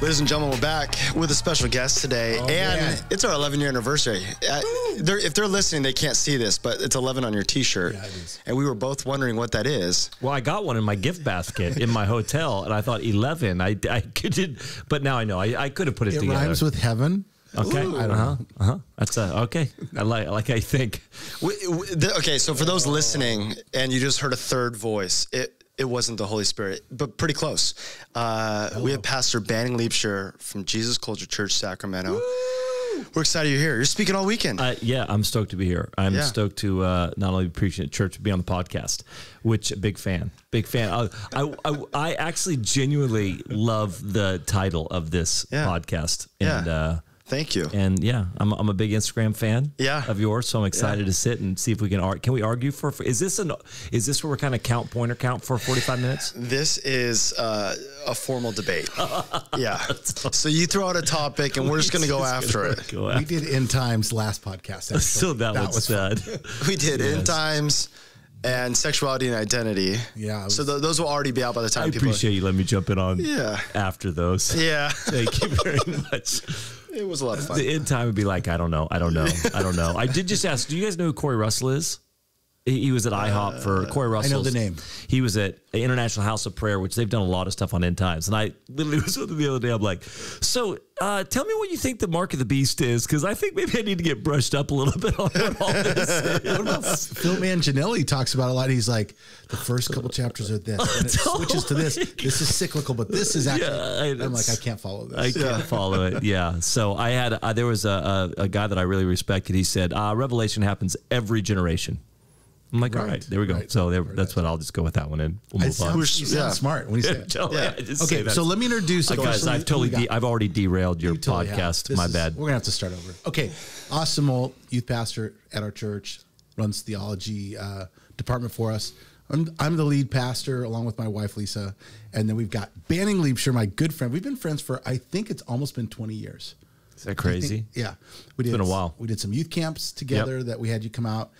Ladies and gentlemen, we're back with a special guest today, and man. it's our 11 year anniversary. Uh, they're, if they're listening, they can't see this, but it's 11 on your T-shirt, Yeah, and we were both wondering what that is. Well, I got one in my gift basket in my hotel, and I thought eleven. I, I could, but now I know I, I could have put it, It together. rhymes with heaven. okay, Ooh. I don't uh huh, know. uh huh. That's uh, okay. I like, I like. I think. We, we, the, okay, so for those listening, and you just heard a third voice, it it wasn't the Holy Spirit, but pretty close. Uh, we have Pastor Banning Liebscher from Jesus Culture Church, Sacramento. We're excited you're here. You're speaking all weekend. Uh, yeah, I'm stoked to be here. I'm Yeah. stoked to uh, not only be preaching at church, but be on the podcast. Which big fan, big fan. Uh, I, I I actually genuinely love the title of this Yeah. podcast, Yeah. and uh, Thank you. and yeah, I'm, I'm a big Instagram fan. Yeah. of yours, so I'm excited to sit and see if we can argue. Can we argue for? for is this an? Is this where we're kind of count pointer count for 45 minutes? This is uh, a formal debate. yeah. So you throw out a topic, and we're just going to go after it. Go We did end times last podcast. Actually. So that, was, fun. sad. We did end times and sexuality and identity. Yeah, it So th- those will already be out by the time I people. appreciate you letting me jump in on Yeah. after those. Yeah. Thank you very much. It was a lot of fun. The end time would be like, I don't know, I don't know, I don't know. I did just ask. Do you guys know who Corey Russell is? He, was at IHOP for Corey Russell. I know the name. He was at International House of Prayer, which they've done a lot of stuff on end times. And I literally was with him the other day. I'm like, so uh, tell me what you think the mark of the beast is, because I think maybe I need to get brushed up a little bit on what all this. What about Phil Manginelli talks about a lot. He's like, the first couple chapters are this, and it switches to this. This is cyclical, but this is actually. Yeah, I'm like, I can't follow this. I can't follow it. Yeah. So I had uh, there was a, a a guy that I really respected. He said, uh, "Revelation happens every generation." I'm like, all Right, right, there we go. right. So there, that's what I'll just go with that one, and we'll I move sound, on. you sound yeah. smart when you say it. Tell- Yeah. I just Okay, say so let me introduce. Uh, guys, I've totally, de- I've already derailed your You totally podcast. My is- bad. We're gonna have to start over. Okay, Austin Awesome youth pastor at our church runs theology uh, department for us. I'm, I'm the lead pastor along with my wife Lisa, and then we've got Banning Liebscher, my good friend. We've been friends for I think it's almost been 20 years. Is that crazy? think- yeah, we did. It's been a while. We did some youth camps together that we had you come out.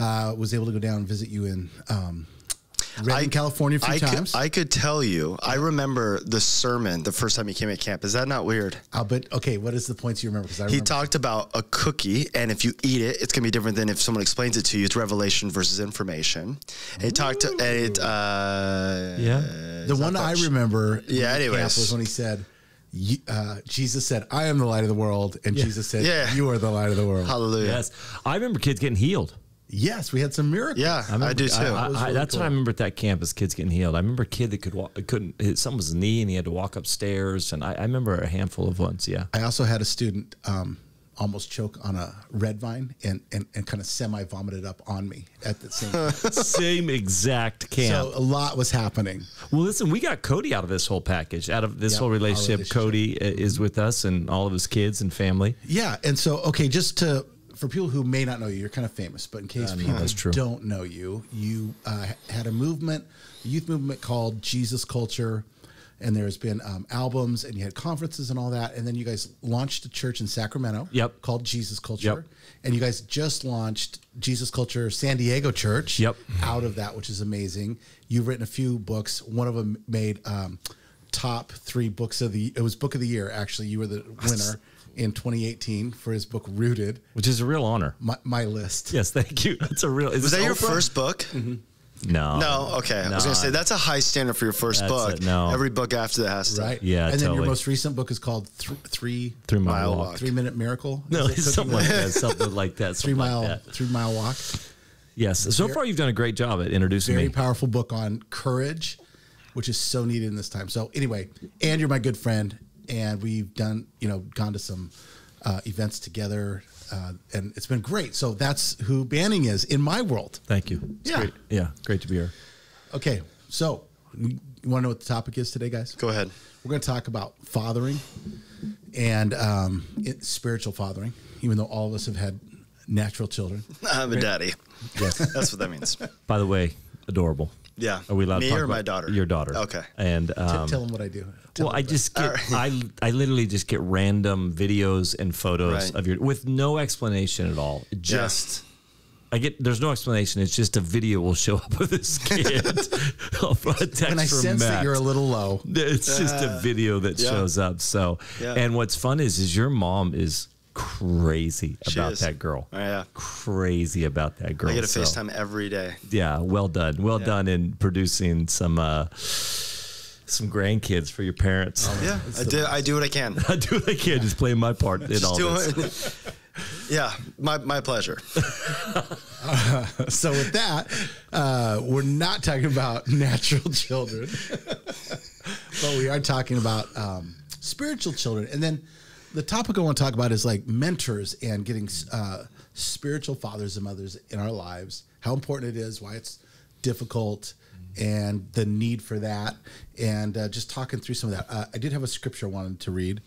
Uh, was able to go down and visit you in um, Redding, California, a few I times. Could, I could tell you. I remember the sermon the first time he came at camp. Is that not weird? Uh, but okay, what is the points you remember? Because I He talked about a cookie, and if you eat it, it's gonna be different than if someone explains it to you. It's revelation versus information. And he talked to and it. Uh, Yeah. the one I remember. Yeah, in the anyways. was when he said. Uh, Jesus said, "I am the light of the world," and Jesus said, Yeah. "You are the light of the world." Hallelujah. Yes, I remember kids getting healed. Yes, we had some miracles. Yeah, I, remember, do too. I- was I- really that's what I remember at that campus. Kids getting healed. I remember a kid that could walk, couldn't. His, something was knee, and he had to walk upstairs. And I, I remember a handful of ones. Yeah. I also had a student um, almost choke on a red vine and and, and kind of semi vomited up on me at the same. time. Same exact camp. So a lot was happening. Well, listen, we got Cody out of this whole package, out of this Yep, whole relationship. relationship. Cody uh, is with us and all of his kids and family. Yeah, and so okay, just to for people who may not know you, you're kind of famous, but in case people that's don't know you, you uh, had a movement, a youth movement called Jesus Culture, and there's been um, albums, and you had conferences and all that, and then you guys launched a church in Sacramento, Yep. called Jesus Culture, Yep. and you guys just launched Jesus Culture San Diego Church, Yep. out of that, which is amazing. You've written a few books. One of them made. Um, Top three books of the it was book of the year actually. You were the winner in 2018 for his book Rooted. which is a real honor. My, my list. Yes, thank you. That's a real. Is Was this that your Oprah? first book? Mm-hmm. No. No. Okay. I was gonna say that's a high standard for your first That's book. it, no. Every book after that has to. Right. Yeah, And then your most recent book is called Th- Three Three mile Mile walk. walk. Three Minute Miracle. No, it something like that. Something like that. Three mile Like that. Three Mile Walk. Yes. So far, you've done a great job at introducing Very me. powerful book on courage, which is so needed in this time. So anyway, and you're my good friend, and we've done you know gone to some uh, events together, uh, and it's been great. So that's who Banning is in my world. Thank you. It's Yeah. Great. Yeah. Great to be here. Okay, so you want to know what the topic is today, guys? Go ahead. We're going to talk about fathering and um, it, spiritual fathering, even though all of us have had natural children. I'm a daddy. Yes. That's what that means. By the way, adorable. Yeah. Are we allowed Me to talk or my about daughter? Your daughter. Okay. And um, Tell them what I do. Tell well, I what just get All right. I I literally just get random videos and photos Right. of your with no explanation at all. Just I get there's no explanation. It's just a video will show up of this kid. I'll put a text And I from sense that you're a little low. It's just a video that yeah. shows up. So, Yeah. and what's fun is, is your mom is crazy She about is. that girl. Oh, yeah. Crazy about that girl. I get a So, FaceTime every day. Yeah, well done. Well Yeah. done in producing some uh some grandkids for your parents. Yeah, I do. I do what I can. I do what I can, just playing my part in all this. Yeah, my my pleasure. So with that, uh, we're not talking about natural children, but we are talking about um, spiritual children. And then the topic I want to talk about is like mentors and getting uh, spiritual fathers and mothers in our lives. How important it is, why it's difficult, and the need for that, and uh, just talking through some of that. Uh, I did have a scripture I wanted to read.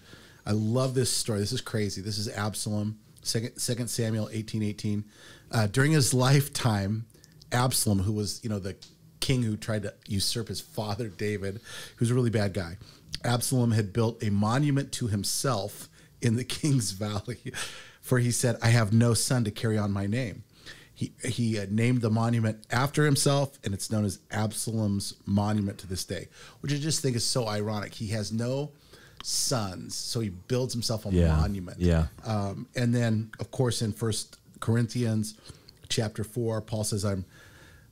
I love this story. This is crazy. This is Absalom, Second, Second Samuel eighteen eighteen. Uh, during his lifetime, Absalom, who was you know the king who tried to usurp his father David, who's a really bad guy. Absalom had built a monument to himself in the king's valley, for he said, "I have no son to carry on my name." He he named the monument after himself, and it's known as Absalom's monument to this day, which I just think is so ironic. He has no sons, so he builds himself a Yeah, monument. yeah. Um, and then, of course, in First Corinthians chapter four, Paul says, "I'm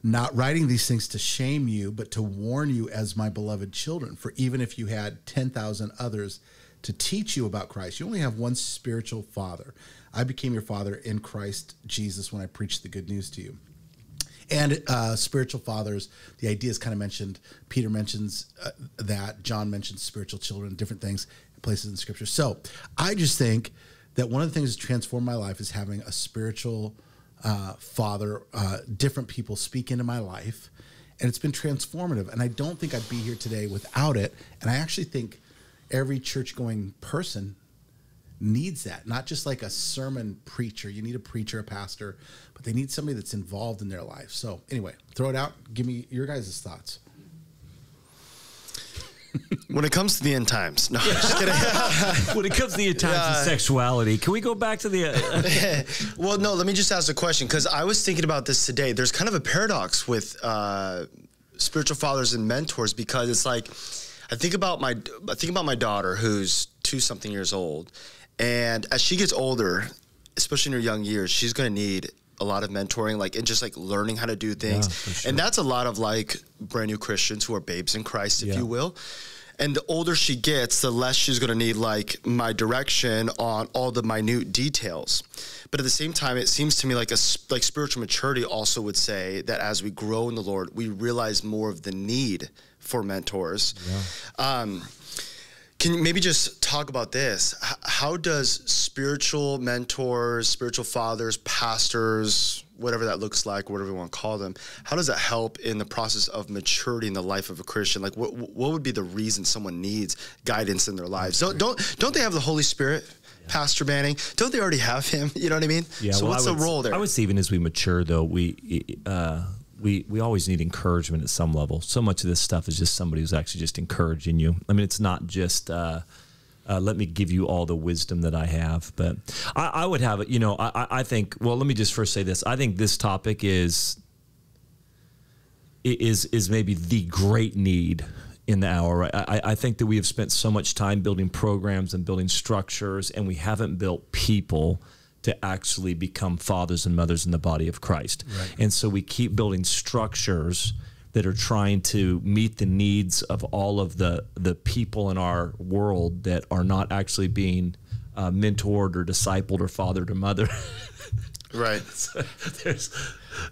not writing these things to shame you, but to warn you as my beloved children. For even if you had ten thousand others to teach you about Christ, you only have one spiritual father. I became your father in Christ Jesus when I preached the good news to you." and uh, spiritual fathers. The idea is kind of mentioned. Peter mentions uh, that. John mentions spiritual children, different things, places in Scripture. So I just think that one of the things that transformed my life is having a spiritual uh, father, uh, different people speak into my life, and it's been transformative. And I don't think I'd be here today without it. And I actually think every church-going person needs that not just like a sermon preacher you need a preacher a pastor but they need somebody that's involved in their life so anyway throw it out give me your guys' thoughts When it comes to the end times, no, just kidding. when it comes to the times Yeah. of sexuality, can we go back to the? Uh, well, no, let me just ask a question because I was thinking about this today. There's kind of a paradox with uh, spiritual fathers and mentors because it's like I think about my I think about my daughter who's two something years old, and as she gets older, especially in her young years, she's going to need a lot of mentoring, like and just like learning how to do things, for sure. and that's a lot of like brand new Christians who are babes in Christ, if Yeah. you will. And the older she gets, the less she's going to need like my direction on all the minute details. But at the same time, it seems to me like a like spiritual maturity also would say that as we grow in the Lord, we realize more of the need for mentors. Um, can you maybe just talk about this? H- how does spiritual mentors, spiritual fathers, pastors, whatever that looks like, whatever we want to call them, how does that help in the process of maturity in the life of a Christian? Like, what what would be the reason someone needs guidance in their lives? Don't don't don't they have the Holy Spirit, Pastor Banning? Don't they already have Him? You know what I mean? Yeah. So well, what's I the role there? I would say even as we mature, though, we uh, we we always need encouragement at some level. So much of this stuff is just somebody who's actually just encouraging you. I mean, it's not just. Uh, uh, let me give you all the wisdom that I have, but I, I would have it. You know, I, I- think. Well, let me just first say this. I think this topic is is is maybe the great need in the hour. Right? I, I think that we have spent so much time building programs and building structures, and we haven't built people to actually become fathers and mothers in the body of Christ. And so we keep building structures that are trying to meet the needs of all of the the people in our world that are not actually being uh, mentored or discipled or fathered or mothered. right. there's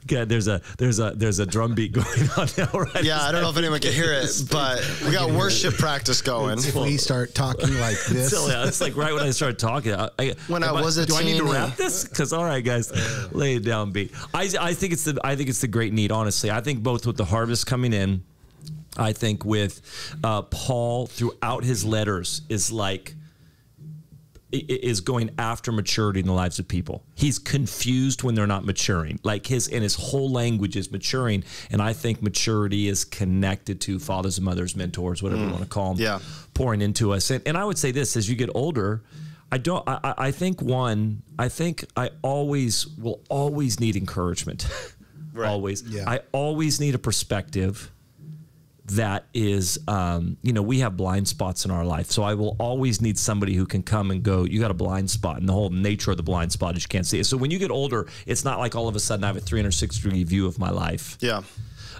God, there's a there's a there's a drum beat going on now, right? Yeah, I don't know if anyone can hear it, but we got worship practice going. if we start talking like this So, yeah, it's like right when I started talking. I, I, When I was a do I need to wrap this? Because all right, guys, lay it down, beat. I I think it's the I think it's the great need. Honestly, I think both with the harvest coming in, I think with uh, Paul throughout his letters is like i- i- is going after maturity in the lives of people. He's confused when they're not maturing. Like his and his whole language is maturing. And I think maturity is connected to fathers and mothers, mentors, whatever you mm. want to call them. Yeah. Pouring into us. And, and I would say this as you get older, I don't. I, I- I think one. I think I always will always need encouragement. Always. Yeah. I always need a perspective that is, um, you know, we have blind spots in our life. So I will always need somebody who can come and go, you got a blind spot. And the whole nature of the blind spot is you can't see it. So when you get older, it's not like all of a sudden I have a 360 degree view of my life. Yeah.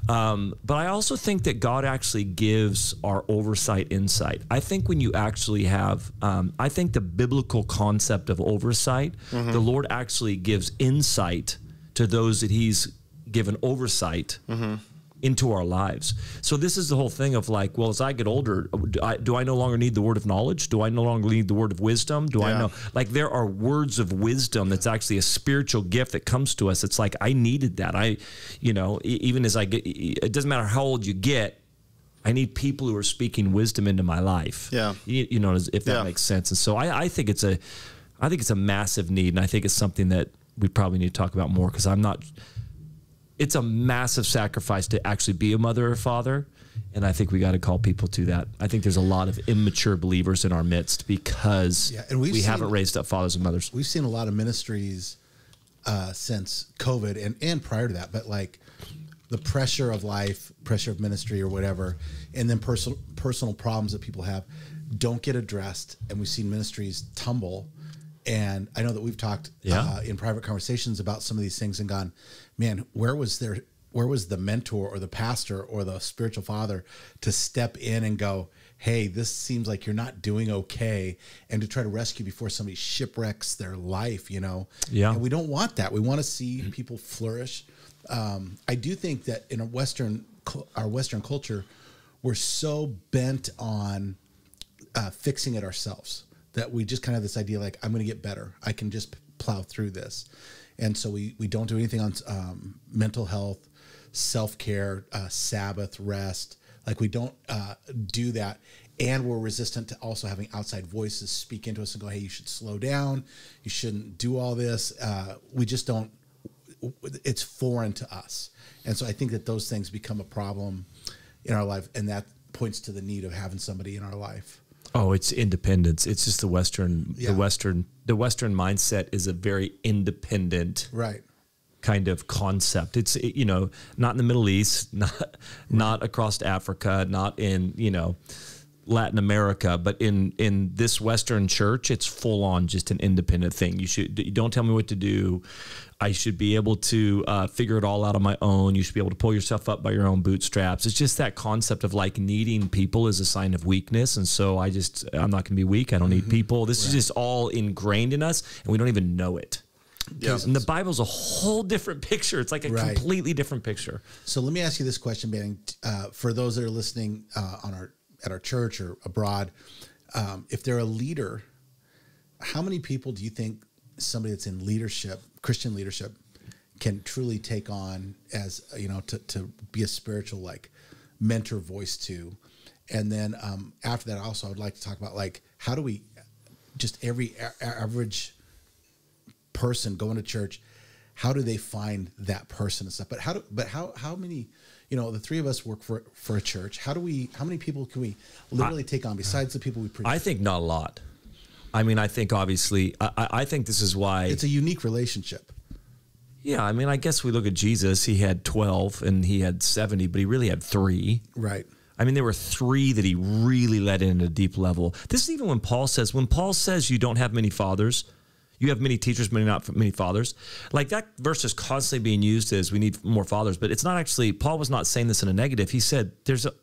Um, but I also think that God actually gives our oversight insight. I think when you actually have, um, I think the biblical concept of oversight, the Lord actually gives insight to those that He's given oversight into our lives. So this is the whole thing of like, well, as I get older, do I, do I no longer need the word of knowledge? Do I no longer need the word of wisdom? Do I know? Like there are words of wisdom that's actually a spiritual gift that comes to us. It's like I needed that. I, you know, even as I get, it doesn't matter how old you get. I need people who are speaking wisdom into my life. Yeah. you, you know, if that Yeah. makes sense. And so I, I think it's a, I think it's a massive need, and I think it's something that we probably need to talk about more because I'm not. It's a massive sacrifice to actually be a mother or father. And I think we got to call people to that. I think there's a lot of immature believers in our midst because Yeah, and we seen- haven't raised up fathers and mothers. we've seen a lot of ministries uh, since COVID and, and prior to that, but like the pressure of life, pressure of ministry or whatever, and then personal personal problems that people have don't get addressed, and we've seen ministries tumble. And I know that we've talked Yeah. uh, in private conversations about some of these things and gone, man, where was there? Where was the mentor or the pastor or the spiritual father to step in and go, hey, this seems like you're not doing okay, and to try to rescue before somebody shipwrecks their life, you know? Yeah. And we don't want that. We want to see people flourish. Um, I do think that in a Western, our Western culture, we're so bent on uh, fixing it ourselves that we just kind of have this idea like I'm going to get better. I can just plow through this, and so we we don't do anything on um, mental health, self care, uh, Sabbath, rest. Like we don't uh, do that, and we're resistant to also having outside voices speak into us and go, "Hey, you should slow down. You shouldn't do all this." Uh, we just don't. It's foreign to us, and so I think that those things become a problem in our life, and that points to the need of having somebody in our life. Oh, it's independence. It's just the Western, Yeah. the Western, the Western mindset is a very independent Right. kind of concept. It's you know not in the Middle East, not not across Africa, not in you know Latin America, but in in this Western church, it's full on just an independent thing. You should don't tell me what to do. I should be able to uh, figure it all out on my own. You should be able to pull yourself up by your own bootstraps. It's just that concept of like needing people is a sign of weakness, and so I just I'm not going to be weak. I don't need people. This is just all ingrained in us, and we don't even know it. Yeah. And the Bible's a whole different picture. It's like a Right. completely different picture. So let me ask you this question, Banning. Uh, for those that are listening uh, on our at our church or abroad, um, if they're a leader, how many people do you think somebody that's in leadership, Christian leadership, can truly take on as you know to to be a spiritual like mentor voice to? And then um, after that, also I would like to talk about like how do we just every average person going to church how do they find that person and stuff but how do but how how many you know the three of us work for for a church how do we how many people can we literally take on besides the people we preach I think not a lot. I mean, I think obviously, I, I I think this is why. it's a unique relationship yeah, I mean, I guess we look at Jesus. He had twelve and he had seventy, but he really had three. right I mean, there were three that he really let in at a deep level. This is even when Paul says, when Paul says you don't have many fathers, you have many teachers, many not many fathers. Like that verse is constantly being used as we need more fathers, but it's not actually. Paul was not saying this in a negative. He said, "There's a."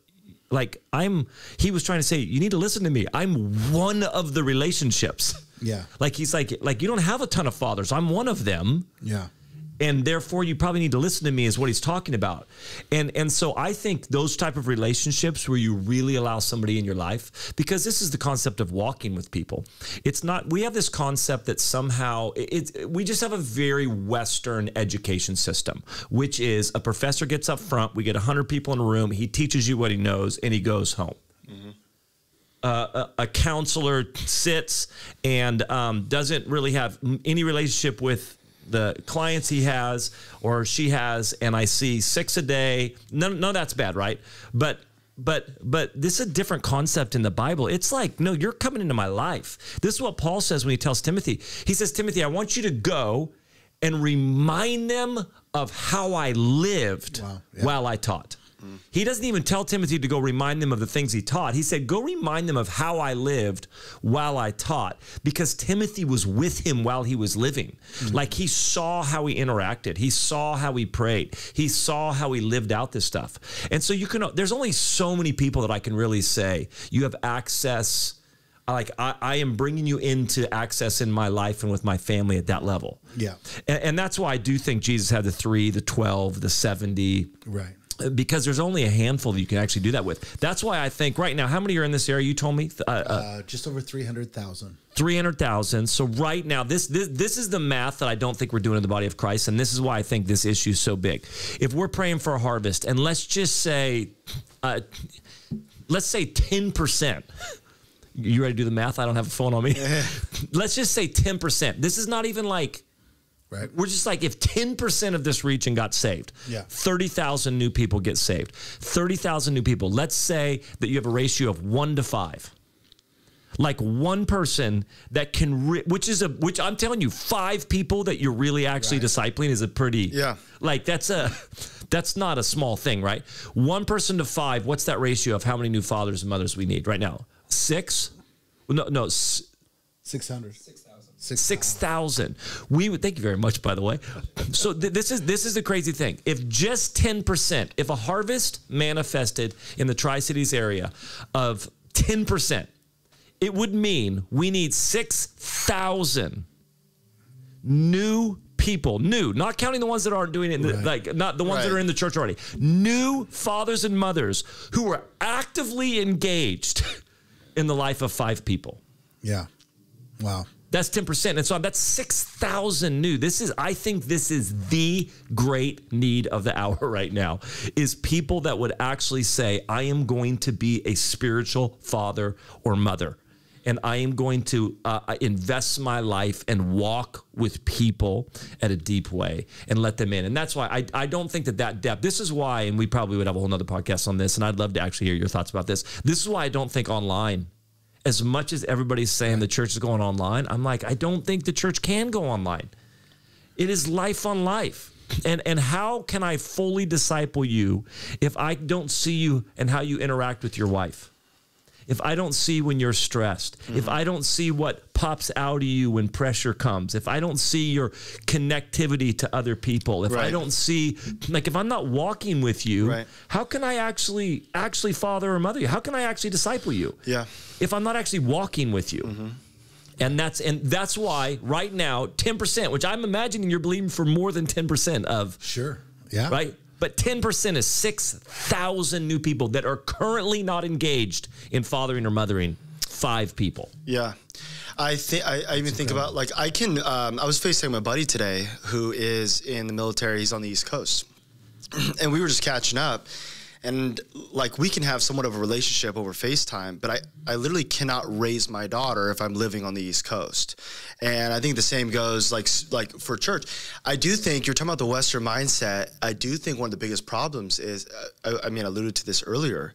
Like I'm, he was trying to say, you need to listen to me. I'm one of the relationships. Yeah. Like he's like, like you don't have a ton of fathers. I'm one of them yeah and therefore you probably need to listen to me is what he's talking about. And and so i think those type of relationships where you really allow somebody in your life because this is the concept of walking with people. It's not we have this concept that somehow it, it we just have a very western education system which is a professor gets up front we get 100 people in a room he teaches you what he knows and he goes home. A, a counselor sits and um, doesn't really have any relationship with the clients he has or she has, and I see six a day. No, of that's bad, right? But but but this is a different concept in the Bible. It's like, no, you're coming into my life. This is what Paul says when he tells Timothy. He says, Timothy, I want you to go and remind them of how I lived Wow. Yeah. while I taught. He doesn't even tell Timothy to go remind them of the things he taught. He said, Go remind them of how I lived while I taught, because Timothy was with him while he was living. Mm. Like he saw how he interacted, he saw how he prayed, he saw how he lived out this stuff. And so you can, there's only so many people that I can really say you have access. Like I, I am bringing you into access in my life and with my family at that level. Yeah. And, and that's why I do think Jesus had the three, the 12, the 70, Right. Because there's only a handful that you can actually do that with. That's why I think right now, how many are in this area? You told me uh, uh, Uh, just over 300,000. three hundred thousand. So right now, this, this this is the math that I don't think we're doing in the body of Christ, and this is why I think this issue is so big. If we're praying for a harvest, and let's just say, uh, let's say ten percent. You ready to do the math? I don't have a phone on me. let's just say ten percent. This is not even like Right. we're just like if 10% of this region got saved Yeah. 30,000 new people get saved 30,000 new people let's say that you have a ratio of 1 to 5 like one person that can re- which is a which I'm telling you five people that you're really actually discipling is a pretty Yeah. like that's a that's not a small thing right one person to five what's that ratio of how many new fathers and mothers we need right now six no no s- 600. 6,000. Six thousand. We would thank you very much, by the way. So th- this is this is the crazy thing. If just ten percent, if a harvest manifested in the Tri Cities area of ten percent, it would mean we need six thousand new people, new, not counting the ones that aren't doing it, the, like not the ones that are in the church already. New fathers and mothers who are actively engaged in the life of five people. Yeah. Wow. That's 10%. And so that's 6,000 new. This is, I think this is the great need of the hour right now is people that would actually say, I am going to be a spiritual father or mother. And I am going to uh, invest my life and walk with people at a deep way and let them in. And that's why I, I don't think that that depth, this is why, and we probably would have a whole nother podcast on this. And I'd love to actually hear your thoughts about this. This is why I don't think online as much as everybody's saying the church is going online, I'm like, I don't think the church can go online. It is life on life. And and how can I fully disciple you if I don't see you and how you interact with your wife? If I don't see when you're stressed, if mm-hmm. I don't see what pops out of you when pressure comes, if I don't see your connectivity to other people, if I don't see like if I'm not walking with you, Right. how can I actually actually father or mother you? How can I actually disciple you? Yeah. if I'm not actually walking with you. Mm-hmm. And that's and that's why right now 10%, which I'm imagining you're believing for more than 10% of, Sure. Yeah. right? But 10% is 6,000 new people that are currently not engaged in fathering or mothering five people. Yeah. I think I, even think about like I can um, I was FaceTiming my buddy today who is in the military, he's on the East Coast. and we were just catching up. And like we can have somewhat of a relationship over FaceTime, but I, I literally cannot raise my daughter if I'm living on the East Coast. And I think the same goes like like for church. I do think you're talking about the Western mindset. I do think one of the biggest problems is uh, I, I mean I alluded to this earlier,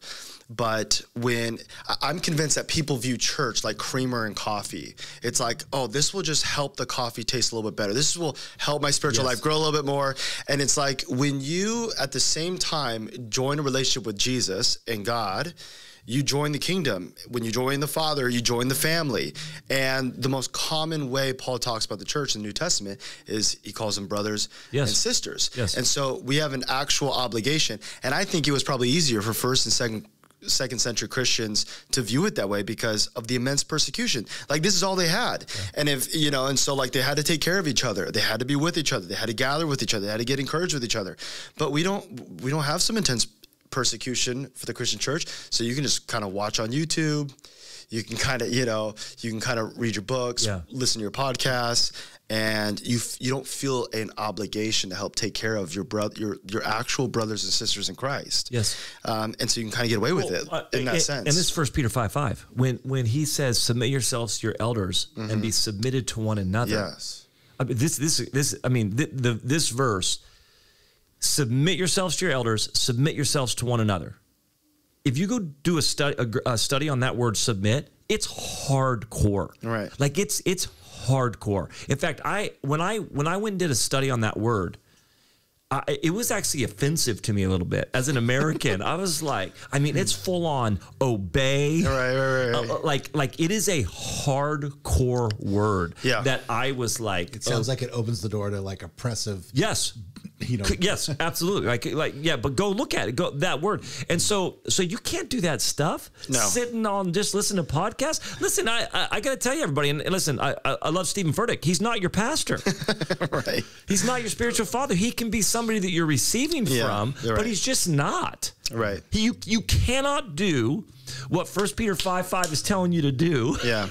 but when I'm convinced that people view church like creamer and coffee, it's like, oh, this will just help the coffee taste a little bit better. This will help my spiritual Yes. life grow a little bit more. And it's like when you, at the same time, join a relationship with Jesus and God, you join the kingdom. When you join the Father, you join the family. And the most common way Paul talks about the church in the New Testament is he calls them brothers Yes. and sisters. Yes. And so we have an actual obligation. And I think it was probably easier for first and second second century Christians to view it that way because of the immense persecution. Like this is all they had. And if you know, and so like they had to take care of each other. They had to be with each other. They had to gather with each other. They had to get encouraged with each other. But we don't we don't have some intense persecution for the Christian church. So you can just kind of watch on YouTube. You can kind of, you know, you can kind of read your books, Yeah. listen to your podcasts, and you f- you don't feel an obligation to help take care of your brother, your your actual brothers and sisters in Christ. Yes. um, and so you can kind of get away with it Uh, in that and, sense. And this is First Peter 5 5, when, when he says, submit yourselves to your elders and be submitted to one another. yes, I mean, this, this, this. I mean, th- the, this verse: submit yourselves to your elders, submit yourselves to one another. If you go do a study a, a study on that word submit, it's hardcore. Right. Like it's it's hardcore. In fact, I when I when I went and did a study on that word, I, it was actually offensive to me a little bit as an American. I was like, I mean, it's full on obey. Right, right, right, right. Uh, like like it is a hardcore word. Yeah. That I was like, It sounds like it opens the door to like oppressive. yes. You know, Yes, absolutely. Like, like, yeah, but go look at it. Go that word. And so, so you can't do that stuff. No. Sitting on just listen to podcasts. Listen, I, I, I got to tell you, everybody, and, and listen, I, I I love Steven Furtick. He's not your pastor. right. He's not your spiritual father. He can be somebody that you're receiving Yeah, from, you're but he's just not. Right. He, you you cannot do what First Peter five five is telling you to do Yeah.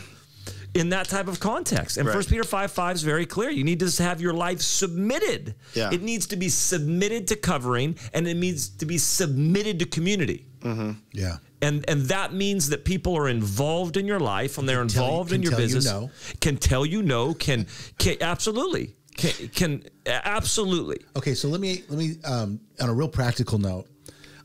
In that type of context. And Right. First Peter 5 5 is very clear. You need to have your life submitted. Yeah. It needs to be submitted to covering and it needs to be submitted to community. yeah. And and that means that people are involved in your life and they're tell you- involved in your tell you business. no. Can tell you no, can can absolutely. Can, can absolutely. Okay, so let me let me um, on a real practical note.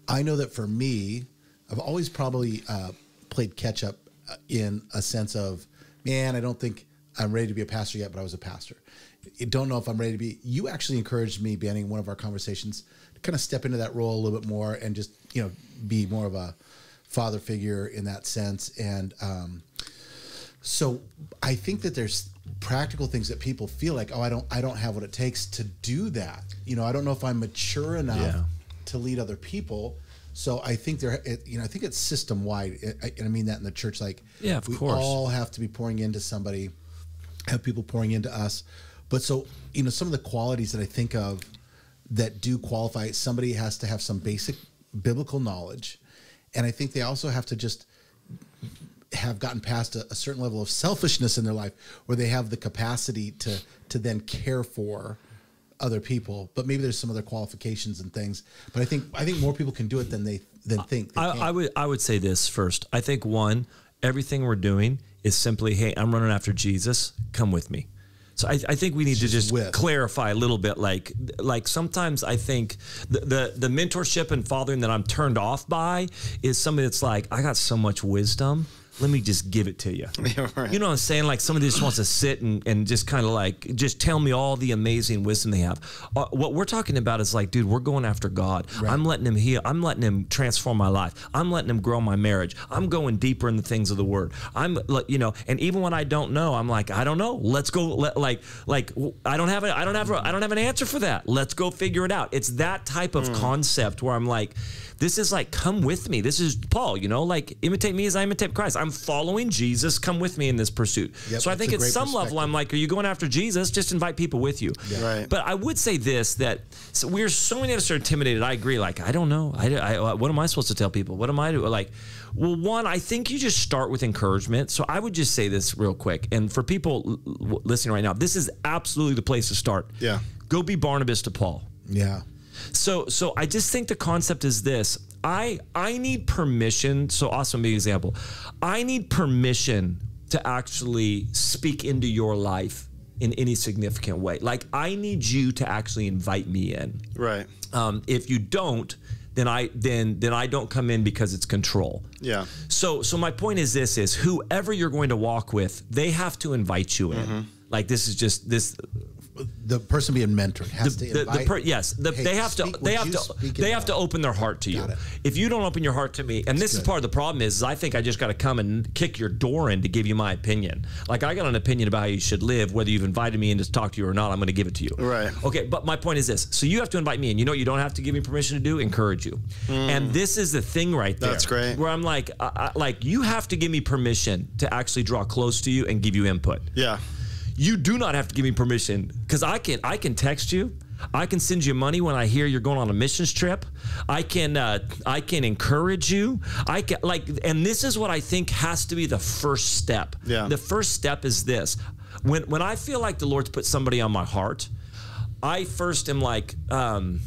I know that for me, I've always probably uh, played catch up uh, in a sense of, man, I don't think I'm ready to be a pastor yet, but I was a pastor. I don't know if I'm ready to be. You actually encouraged me, Banning, in one of our conversations, to kind of step into that role a little bit more and just you know be more of a father figure in that sense and. Um, so I think that there's practical things that people feel like, oh, I don't, I don't have what it takes to do that. You know, I don't know if I'm mature enough Yeah. to lead other people. So I think there, it, you know, I think it's system wide, and I mean that in the church. Like, Yeah, of we course. all have to be pouring into somebody, have people pouring into us. But so you know, some of the qualities that I think of that do qualify, somebody has to have some basic biblical knowledge, and I think they also have to just have gotten past a, a certain level of selfishness in their life where they have the capacity to to then care for other people but maybe there's some other qualifications and things but i think i think more people can do it than they than think they I. I would I would say this first. I think one, everything we're doing is simply, hey, I'm running after Jesus. Come with me. So I, I think we need to Just just with. clarify a little bit. Like like sometimes I think the, the the mentorship and fathering that I'm turned off by is somebody that's like, I got so much wisdom. Let me just give it to you. Yeah, right. You know what I'm saying? Like somebody just wants to sit and, and just kind of like just tell me all the amazing wisdom they have. Uh, what we're talking about is like, dude, we're going after God. I'm letting him heal. I'm letting him transform my life. I'm letting him grow my marriage. I'm going deeper in the things of the Word. I'm like, you know, and even when I don't know, I'm like, I don't know. Let's go. Let, like, like I don't have a, I don't have, a, I don't have an answer for that. Let's go figure it out. It's that type of concept where I'm like. This is like, come with me. This is Paul, you know, like imitate me as I imitate Christ. I'm following Jesus. Come with me in this pursuit. Yep, so I think at some level. I'm like, are you going after Jesus? Just invite people with you. Right. But I would say this that so we're so many of us are intimidated. I agree. Like, I don't know. I, I, uh, what am I supposed to tell people? What am I doing? Like, well, one, I think you just start with encouragement. So I would just say this real quick. And for people l- l- listening right now, this is absolutely the place to start. Yeah. Go be Barnabas to Paul. yeah So so I just think the concept is this. I I need permission. So awesome big example. I need permission to actually speak into your life in any significant way. Like I need you to actually invite me in. Right. Um, if you don't, then I then then I don't come in because it's control. Yeah. So so my point is this is whoever you're going to walk with, they have to invite you in. Mm-hmm. Like this is just this the person being mentored has to the, the invite per, yes the, Hey, they have to they have to they have to open their heart to you. if you don't open your heart to me and this is part of the problem is, is i think i just got to come and kick your door in to give you my opinion. Like i got an opinion about how you should live whether you've invited me in to talk to you or not i'm going to give it to you. Right. okay but my point is this. So you have to invite me in. You know you don't have to give me permission to do? Encourage you. Hmm. And this is the thing right there. That's great. where i'm like I, I, like you have to give me permission to actually draw close to you and give you input. Yeah. You do not have to give me permission because I can I can text you. I can send you money when I hear you're going on a missions trip. I can uh, I can encourage you. I can like, and this is what I think has to be the first step. Yeah. The first step is this: when when I feel like the Lord's put somebody on my heart, I first am like, um,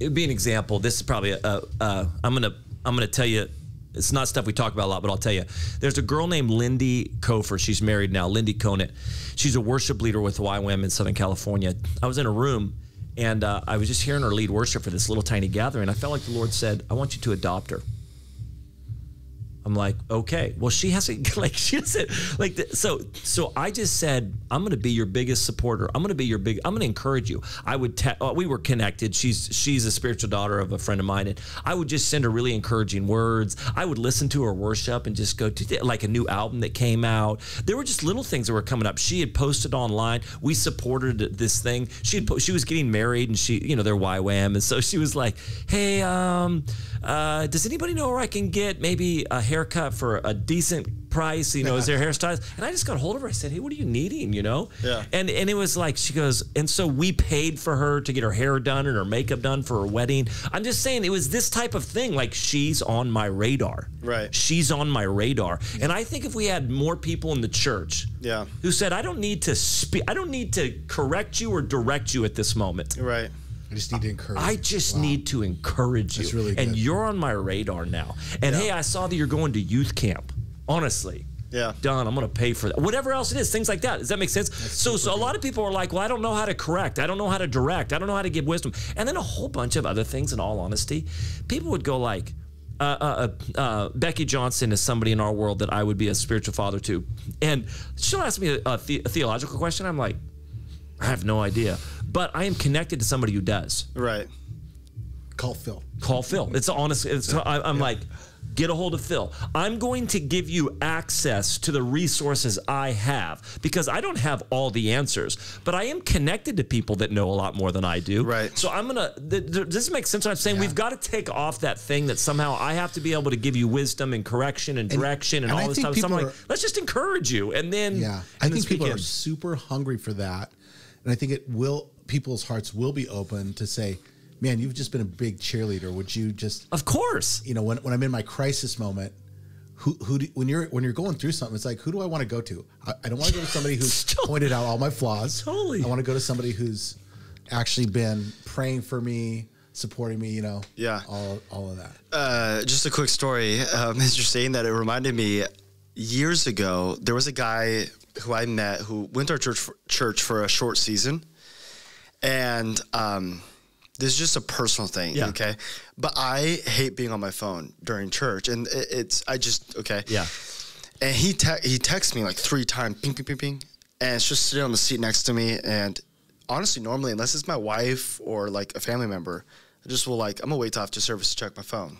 it would be an example. This is probably a, a, a I'm gonna I'm gonna tell you. It's not stuff we talk about a lot, but I'll tell you. There's a girl named Lindy Cofer. She's married now. Lindy Conant. She's a worship leader with YWAM in Southern California. I was in a room, And uh, I was just hearing her lead worship for this little tiny gathering. I felt like the Lord said, I want you to adopt her. I'm like, okay. Well, she hasn't like she doesn't like so so. I just said I'm going to be your biggest supporter. I'm going to be your big. I'm going to encourage you. I would. Te- oh, we were connected. She's she's a spiritual daughter of a friend of mine, and I would just send her really encouraging words. I would listen to her worship and just go to like a new album that came out. There were just little things that were coming up. She had posted online. We supported this thing. She had po- she was getting married, and she you know they're YWAM, and so she was like, hey, um, uh, does anybody know where I can get maybe a haircut for a decent price? You know, is there hairstyles? And I just got a hold of her. I said, hey, what are you needing? You know? Yeah. And and it was like she goes, and so we paid for her to get her hair done and her makeup done for her wedding. I'm just saying it was this type of thing. Like she's on my radar. Right. She's on my radar. And I think if we had more people in the church Yeah. who said, I don't need to speak, I don't need to correct you or direct you at this moment. Right. I just need to encourage. I you. just Wow. need to encourage you. That's really and you're on my radar now. And hey, I saw that you're going to youth camp. Honestly. Yeah. Done. I'm going to pay for that. Whatever else it is, things like that. Does that make sense? so, so a lot of people are like, well, I don't know how to correct. I don't know how to direct. I don't know how to give wisdom. And then a whole bunch of other things, in all honesty. People would go like, uh, uh, uh, Becky Johnson is somebody in our world that I would be a spiritual father to. And she'll ask me a, a, the- a theological question. I'm like, I have no idea. But I am connected to somebody who does Right. Call Phil. call Phil. It's honest. It's, I, I'm like, get a hold of Phil. I'm going to give you access to the resources I have because I don't have all the answers, but I am connected to people that know a lot more than I do. Right. So I'm gonna. Th- th- does this make sense? What I'm saying we've got to take off that thing that somehow I have to be able to give you wisdom and correction and direction and, and I all this stuff. So I'm like, let's just encourage you, and then Yeah, I think people are super hungry for that, and I think it will. People's hearts will be open to say, "Man, you've just been a big cheerleader. Would you just, Of course. you know, when, when I'm in my crisis moment, who who do, when you're when you're going through something, it's like, who do I want to go to? I, I don't want to go to somebody who's pointed out all my flaws. Totally. I want to go to somebody who's actually been praying for me, supporting me. You know, Yeah. all all of that. Uh, just a quick story. Um, as you're saying that, it reminded me years ago, there was a guy who I met who went to our church for, church for a short season. And um, this is just a personal thing, Yeah. okay? But I hate being on my phone during church. And it, it's, I just, okay. Yeah. And he te- he texts me like three times, ping, ping, ping, ping. And it's just sitting on the seat next to me. And honestly, normally, unless it's my wife or like a family member, I just will like, I'm gonna wait till after service to check my phone.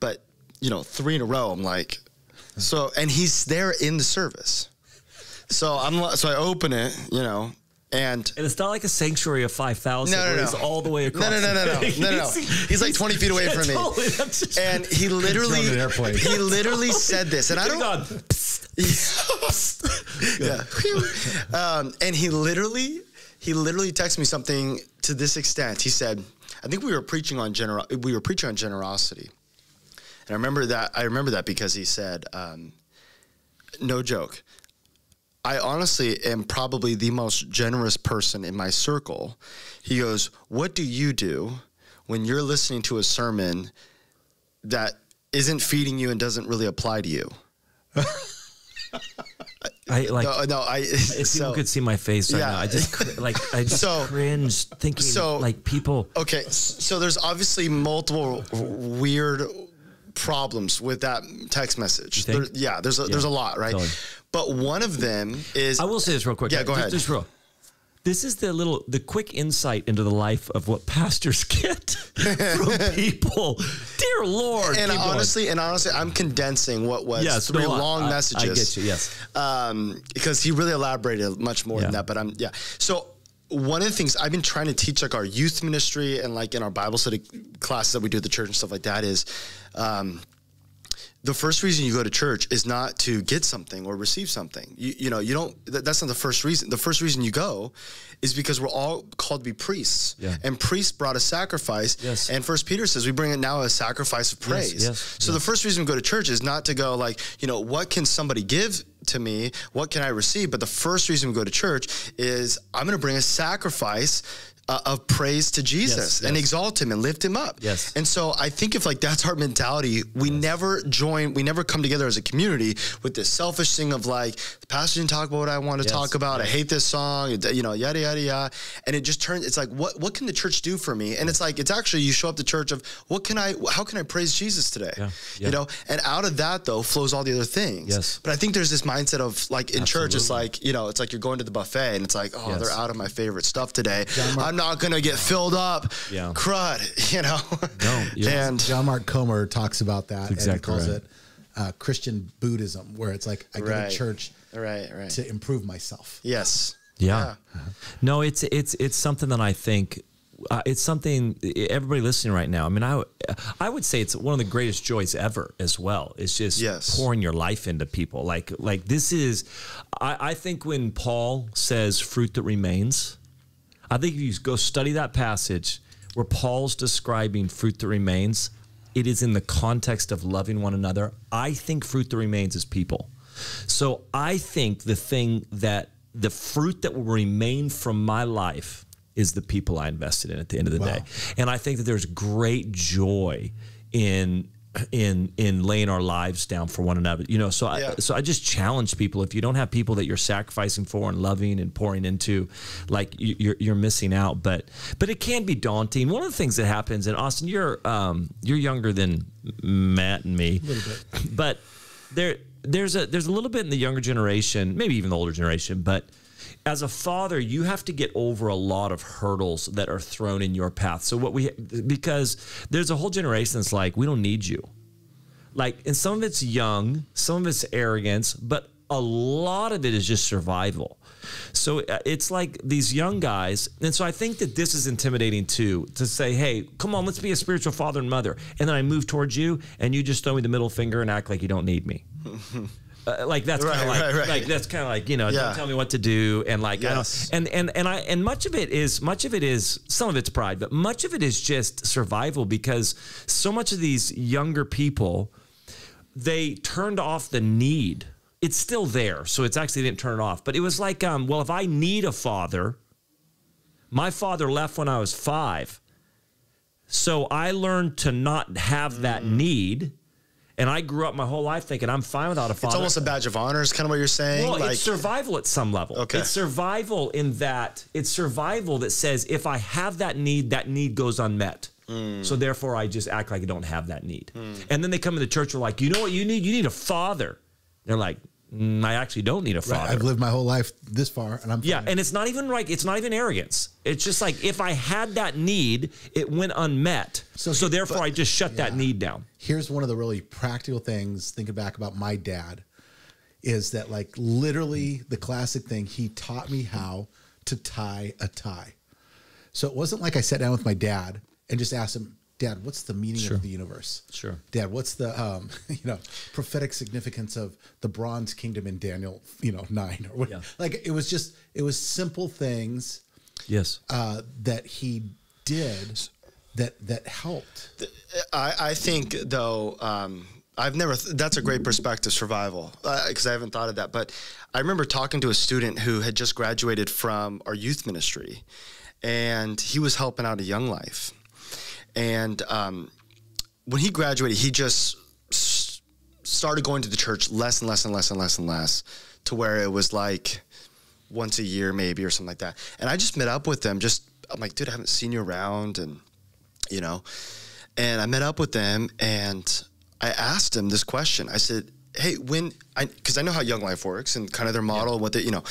But, you know, three in a row, I'm like, so, and he's there in the service. So I'm, so I open it, you know, and And it's not like a sanctuary of five thousand. No, no, where no. He's all the way across. No, no, no, no, no, no, no, no. He's like 20 feet away from me. Totally, that's just- and he literally, an he literally said this, and I don't, gone, yeah. um, and he literally, he literally texted me something to this extent. He said, "I think we were preaching on gener- we were preaching on generosity." And I remember that. I remember that because he said, um, "No joke." I honestly am probably the most generous person in my circle. He goes, What do you do when you're listening to a sermon that isn't feeding you and doesn't really apply to you? I like. No, no, I. if people could see my face right Yeah. now, I just like I just So- cringe thinking so- like people. Okay, so there's obviously multiple weird problems with that text message. There- yeah, there's a, there's a lot, right? Totally. But one of them is I will say this real quick. Yeah, go Just- ahead. Just real. This is the little, the quick insight into the life of what pastors get from people. Dear Lord, and going. honestly, and honestly, I'm condensing what was yes, three no, long I- messages. I get you. Yes. um, because he really elaborated much more than that. But I'm yeah. So one of the things I've been trying to teach like our youth ministry and like in our Bible study classes that we do at the church and stuff like that is. Um, the first reason you go to church is not to get something or receive something. You, you know, you don't. That, that's not the first reason. The first reason you go is because we're all called to be priests, Yeah. and priests brought a sacrifice. Yes. And First Peter says we bring it now a sacrifice of praise. yes, so the first reason we go to church is not to go like, you know, what can somebody give to me? What can I receive? But the first reason we go to church is I'm going to bring a sacrifice uh, of praise to Jesus Yes, and yes. exalt him and lift him up. Yes. And so I think if like that's our mentality, we never join, we never come together as a community with this selfish thing of like the pastor didn't talk about what I want to Yes, talk about. I hate this song, you know, yada yada yada. And it just turns. It's like what what can the church do for me? And it's like it's actually you show up to church of what can I how can I praise Jesus today? Yeah, yeah. You know, and out of that though flows all the other things. Yes. But I think there's this mindset of like in church, it's like you know, it's like you're going to the buffet and it's like oh Yes. they're out of my favorite stuff today. I'm not gonna get filled up. Yeah. Crud. You know. No, you're- and John Mark Comer talks about that. and he calls right. it uh, Christian Buddhism, where it's like I go Right. to church right, right. to improve myself. yes. Yeah. No, it's it's it's something that I think uh, it's something everybody listening right now. I mean, I I would say it's one of the greatest joys ever as well. It's just Yes. pouring your life into people. Like like this is, I, I think when Paul says fruit that remains, I think if you go study that passage where Paul's describing fruit that remains, it is in the context of loving one another. I think fruit that remains is people. So I think the thing that the fruit that will remain from my life is the people I invested in at the end of the day. And I think that there's great joy in in in laying our lives down for one another. You know, so Yeah. I so I just challenge people if you don't have people that you're sacrificing for and loving and pouring into, like you- you're you're missing out. But but it can be daunting. One of the things that happens, and Austin, you're um you're younger than Matt and me, but there there's a there's a little bit in the younger generation, maybe even the older generation, but as a father, you have to get over a lot of hurdles that are thrown in your path. So what we because there's a whole generation that's like, we don't need you. Like, and some of it's young, some of it's arrogance, but a lot of it is just survival. So uh, it's like these young guys, and so I think that this is intimidating too. To say, "Hey, come on, let's be a spiritual father and mother," and then I move towards you, and you just throw me the middle finger and act like you don't need me. Uh, like that's kind of like, right, right. like that's kind of like you know Yeah. don't tell me what to do and like I don't, and and and I and much of it is much of it is some of it's pride but much of it is just survival because so much of these younger people they turned off the need it's still there so it's actually didn't turn it off but it was like um well if I need a father my father left when I was 5 so I learned to not have that Mm. need and I grew up my whole life thinking I'm fine without a father It's almost a badge of honor, is kind of what you're saying. well, like, it's survival at some level. Okay. It's survival in that it's survival that says if I have that need, that need goes unmet. Hmm. So therefore, I just act like I don't have that need. And then they come into the church, are like, you know what you need? You need a father. They're like, "Mm, I actually don't need a father. I've lived my whole life this far, and I'm yeah, fine. and it's not even like it's not even arrogance. It's just like if I had that need, it went unmet. So, So- therefore, I just shut that need down. here's one of the really practical things thinking back about my dad is that like literally the classic thing he taught me how to tie a tie so it wasn't like i sat down with my dad and just asked him dad what's the meaning of the universe Sure. dad what's the um you know prophetic significance of the bronze kingdom in daniel you know 9 or what Yeah. like it was just it was simple things Yes. uh that he did that that helped I, I think though um, I've never th- that's a great perspective survival because I haven't thought of that but I remember talking to a student who had just graduated from our youth ministry and he was helping out a young life and um, when he graduated he just started going to the church less and less and less and less and less to where it was like once a year maybe or something like that and I just met up with them just I'm like dude I haven't seen you around and you know. And I met up with them and I asked him this question. I said, Hey, when I, cause I know how Young Life works and kind of their model, and what they, you know,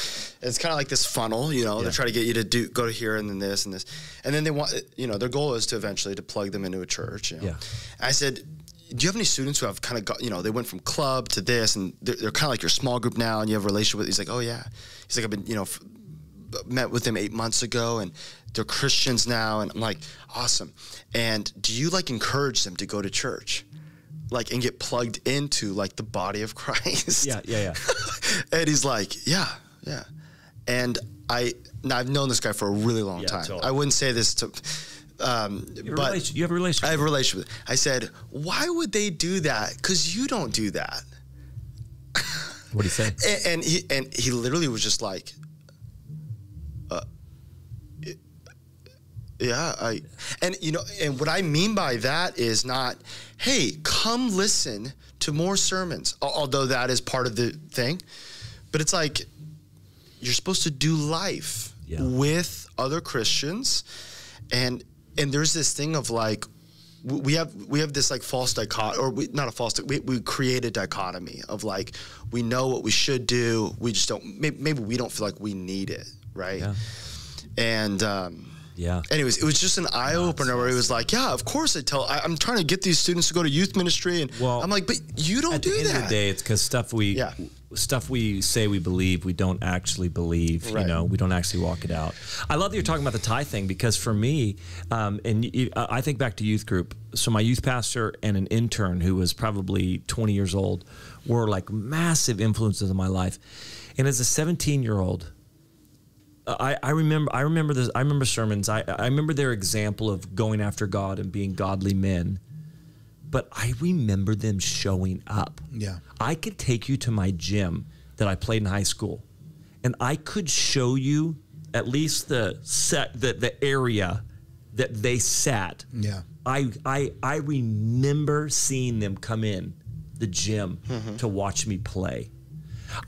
it's kind of like this funnel, you know, they try to get you to do, go to here and then this and this. And then they want, you know, their goal is to eventually to plug them into a church. You know? Yeah. I said, do you have any students who have kind of got, you know, they went from club to this and they're, they're kind of like your small group now and you have a relationship with, he's like, oh yeah. He's like, I've been, you know, f- met with them eight months ago and they're Christians now. And I'm like, awesome. And do you like encourage them to go to church? Like, and get plugged into like the body of Christ. Yeah, yeah, yeah. and he's like, yeah, yeah. And I, now I've known this guy for a really long Yeah, time. totally. I wouldn't say this to, um, You but you have a relationship. I have a relationship. I said, why would they do that? Because you don't do that. what do you say? And, and he and he literally was just like, uh, Yeah, I and you know, and what I mean by that is not, hey, come listen to more sermons, although that is part of the thing, but it's like you're supposed to do life Yeah. with other Christians, and and there's this thing of like we have we have this like false dichotomy, or we, not a false. We, we create a dichotomy of like we know what we should do, we just don't. Maybe, maybe we don't feel like we need it, right? Yeah. And um, Yeah. anyways, it was just an eye opener where it was like, yeah, of course I tell. I, I'm trying to get these students to go to youth ministry, and Well, I'm like, but you don't do that." At the end of the day, it's because stuff we Yeah. stuff we say we believe, we don't actually believe. You know, we don't actually walk it out. I love that you're talking about the tie thing because for me, um, and you, I think back to youth group. So my youth pastor and an intern who was probably 20 years old were like massive influences in my life. And as a 17 year old, I, I remember I remember this I remember sermons I, I remember their example of going after God and being godly men but I remember them showing up Yeah. I could take you to my gym that I played in high school and I could show you at least the set the, the area that they sat Yeah. I, I I remember seeing them come in the gym mm-hmm. to watch me play.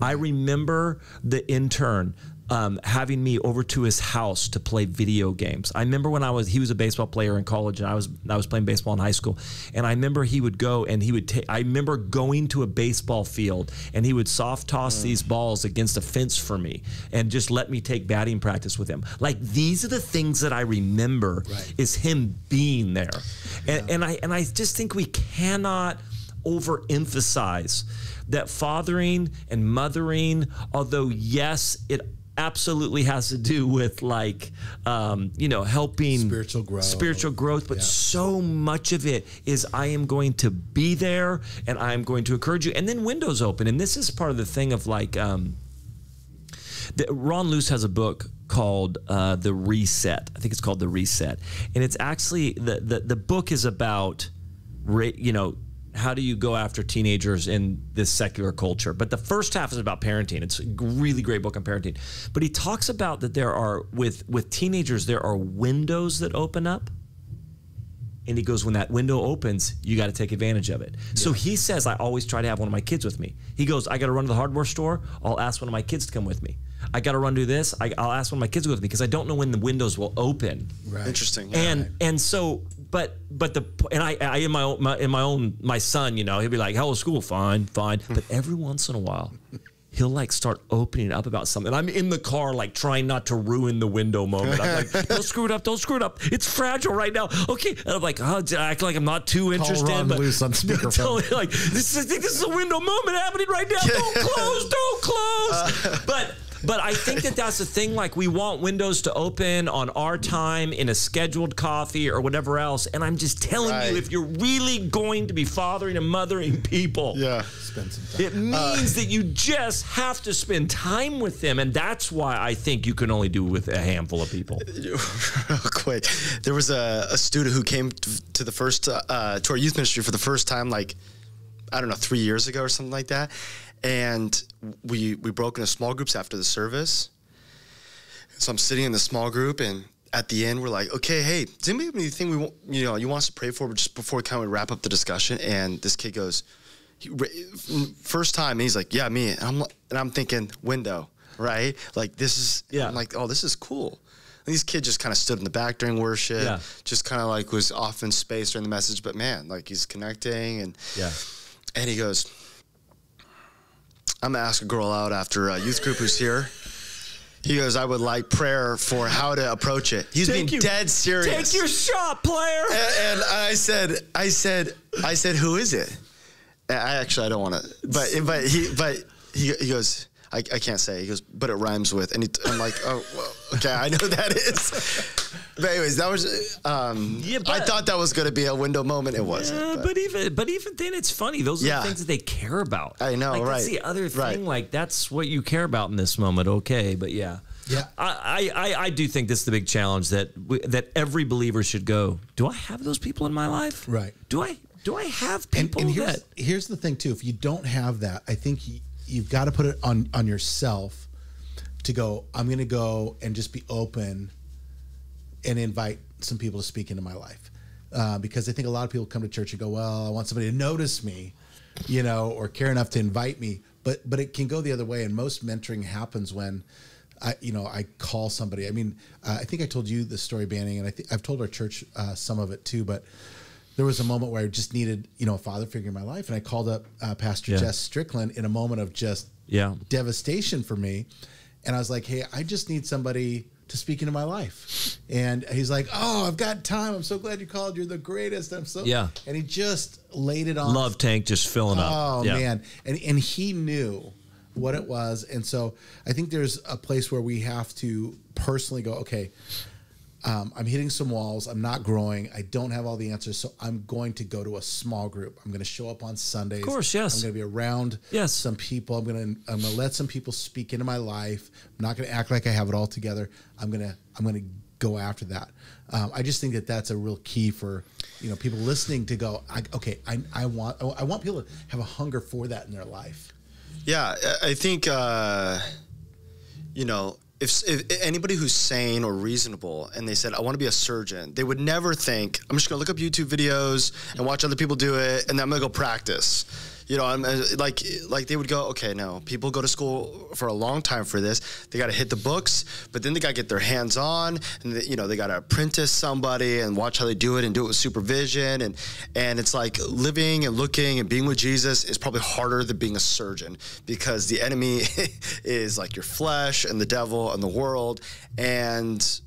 I remember the intern um, having me over to his house to play video games. I remember when I was he was a baseball player in college and I was I was playing baseball in high school and I remember he would go and he would take I remember going to a baseball field and he would soft toss these balls against a fence for me and just let me take batting practice with him. Like these are the things that I remember Right. is him being there. And, and I and I just think we cannot overemphasize that fathering and mothering, although yes, it absolutely has to do with like um, you know helping Spiritual growth. spiritual growth but Yeah. so much of it is i am going to be there and i am going to encourage you and then windows open and this is part of the thing of like um, the, Ron Luce has a book called uh, The Reset. I think it's called The Reset, and it's actually the the, the book is about, you know, how do you go after teenagers in this secular culture? But the first half is about parenting. It's a really great book on parenting. But he talks about that there are with with teenagers there are windows that open up. And he goes, when that window opens, you got to take advantage of it. So he says, I always try to have one of my kids with me. He goes, I got to run to the hardware store. I'll ask one of my kids to come with me. I got to run do this. I, I'll ask one of my kids to go with me because I don't know when the windows will open. Right. Interesting. Yeah. And and so, but but the and I, I in my own my, in my own my son, you know, he'll be like, "How was school? Fine, fine." But every once in a while, he'll like start opening up about something. And I'm in the car, like trying not to ruin the window moment. I'm like, "Don't screw it up! Don't screw it up! It's fragile right now." Okay, and I'm like, "Oh, I act like I'm not too interested." Ron but Luce on speakerphone. like this is I think this is a window moment happening right now. Don't close, don't close. Uh, but but I think that that's the thing. Like we want windows to open on our time in a scheduled coffee or whatever else. And I'm just telling Right. you, if you're really going to be fathering and mothering people, yeah. Spend some time. it means that you just have to spend time with them, and that's why I think you can only do with a handful of people. Real quick, there was a, a student who came to, to the first uh, to our youth ministry for the first time, like I don't know, three years ago or something like that. And we we broke into small groups after the service. So I'm sitting in the small group, and at the end, we're like, okay, hey, does anybody have anything we want, you know, you want us to pray for just before we kind of wrap up the discussion? And this kid goes, he, first time, and he's like, yeah, me. And I'm, and I'm thinking, window, right? Like this is, Yeah. I'm like, oh, this is cool. And these kids just kind of stood in the back during worship, Yeah. just kind of like was off in space during the message. But man, like he's connecting, and Yeah. and he goes, I'm gonna ask a girl out after a youth group who's here. He goes, I would like prayer for how to approach it. He's being you- dead serious. Take your shot, player. and, and I said, I said, I said, who is it? I actually, I don't want to, but but he, but he, he goes, I, I can't say. He goes, but it rhymes with, and he, I'm like, oh, well, okay, I know who that is. But anyways, that was, um, Yeah, I thought that was going to be a window moment. It wasn't. Yeah, but- but even but even then, it's funny. Those are Yeah. the things that they care about. I know, like, That's the other thing. right. Like that's what you care about in this moment. Okay, but yeah, Yeah. I I, I, I do think this is the big challenge that we, that every believer should go. Do I have those people in my life? Right. Do I do I have and, people and here's, that? here's the thing too if you don't have that i think you, you've got to put it on on yourself to go i'm going to go and just be open and invite some people to speak into my life. Uh, because I think a lot of people come to church and go, well, I want somebody to notice me, you know, or care enough to invite me. But but it can go the other way, and most mentoring happens when. I, you know, I call somebody. I mean, uh, I think I told you the story, Banning, and I think I've told our church uh, some of it too. But there was a moment where I just needed, you know, a father figure in my life, and I called up uh, Pastor Yeah. Jess Strickland in a moment of just Yeah. devastation for me. And I was like, hey, I just need somebody to speak into my life. And he's like, oh, I've got time. I'm so glad you called. You're the greatest. I'm so Yeah. And he just laid it on. Love tank just filling up. Oh Yeah. man, and and he knew what it was, and so I think there's a place where we have to personally go, okay. Um, I'm hitting some walls. I'm not growing. I don't have all the answers, so I'm going to go to a small group. I'm going to show up on Sundays. Of course, yes. I'm going to be around Yes. some people. I'm going to I'm going to let some people speak into my life. I'm not going to act like I have it all together. I'm going to I'm going to go after that. Um, I just think that that's a real key for you know people listening to go. I, okay, I, I want I want people to have a hunger for that in their life. Yeah, I- I think uh, you know if, if anybody who's sane or reasonable and they said I want to be a surgeon, they would never think I'm just gonna look up YouTube videos and watch other people do it, and then I'm gonna go practice. You know, I'm uh, like like they would go, okay, no, people go to school for a long time for this. They got to hit the books, but then they got to get their hands on, and they, you know they got to apprentice somebody and watch how they do it and do it with supervision, and and it's like living and looking and being with Jesus is probably harder than being a surgeon because the enemy is like your flesh and the devil and the world, and